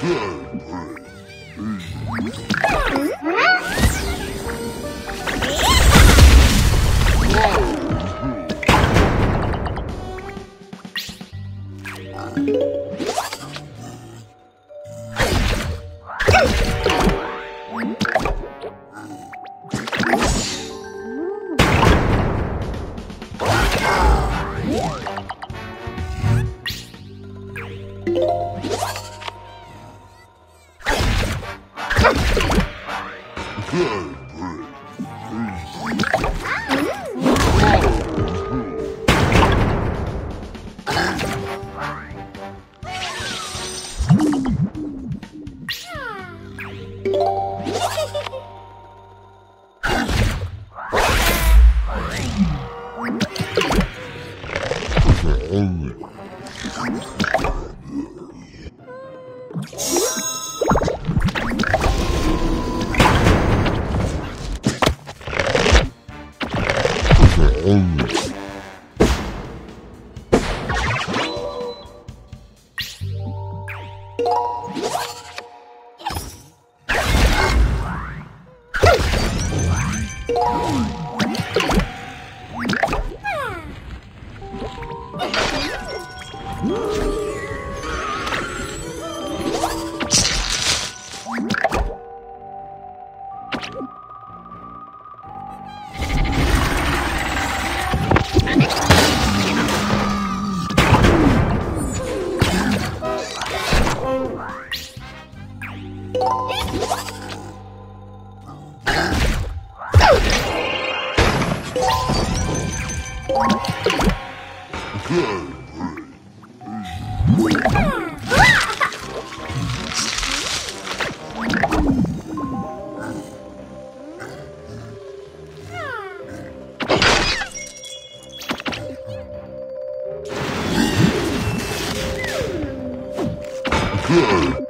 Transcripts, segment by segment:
Good. Good. Oh. Good. Good.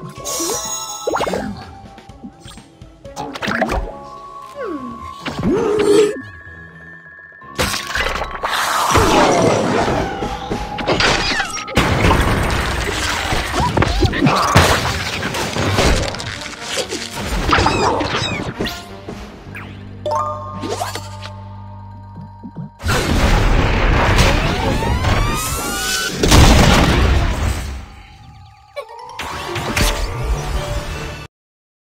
Yeah.